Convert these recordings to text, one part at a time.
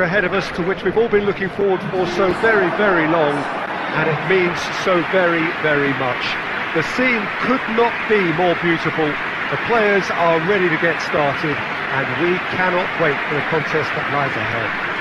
ahead of us to which we've all been looking forward for so very, very long, and it means so very, very much. The scene could not be more beautiful. The players are ready to get started, and we cannot wait for the contest that lies ahead.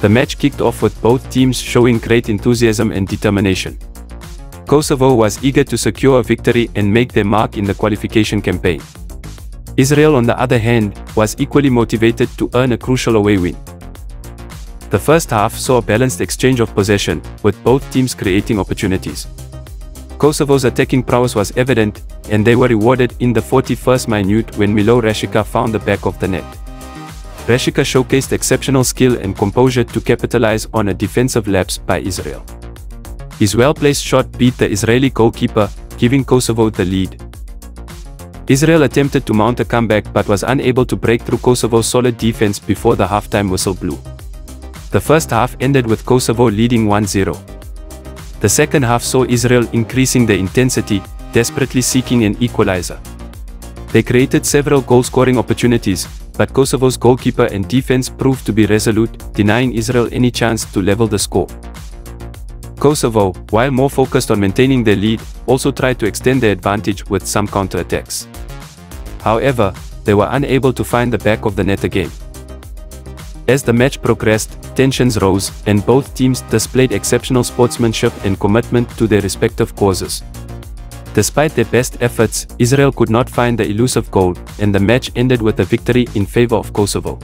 The match kicked off with both teams showing great enthusiasm and determination. Kosovo was eager to secure a victory and make their mark in the qualification campaign. Israel on the other hand, was equally motivated to earn a crucial away win. The first half saw a balanced exchange of possession, with both teams creating opportunities. Kosovo's attacking prowess was evident, and they were rewarded in the 41st minute when Milot Rashica found the back of the net. Rashica showcased exceptional skill and composure to capitalize on a defensive lapse by Israel. His well-placed shot beat the Israeli goalkeeper, giving Kosovo the lead. Israel attempted to mount a comeback but was unable to break through Kosovo's solid defense before the halftime whistle blew. The first half ended with Kosovo leading 1-0. The second half saw Israel increasing the intensity, desperately seeking an equalizer. They created several goal-scoring opportunities, but Kosovo's goalkeeper and defense proved to be resolute, denying Israel any chance to level the score. Kosovo, while more focused on maintaining their lead, also tried to extend their advantage with some counterattacks. However, they were unable to find the back of the net again. As the match progressed, tensions rose, and both teams displayed exceptional sportsmanship and commitment to their respective causes. Despite their best efforts, Israel could not find the elusive goal, and the match ended with a victory in favor of Kosovo.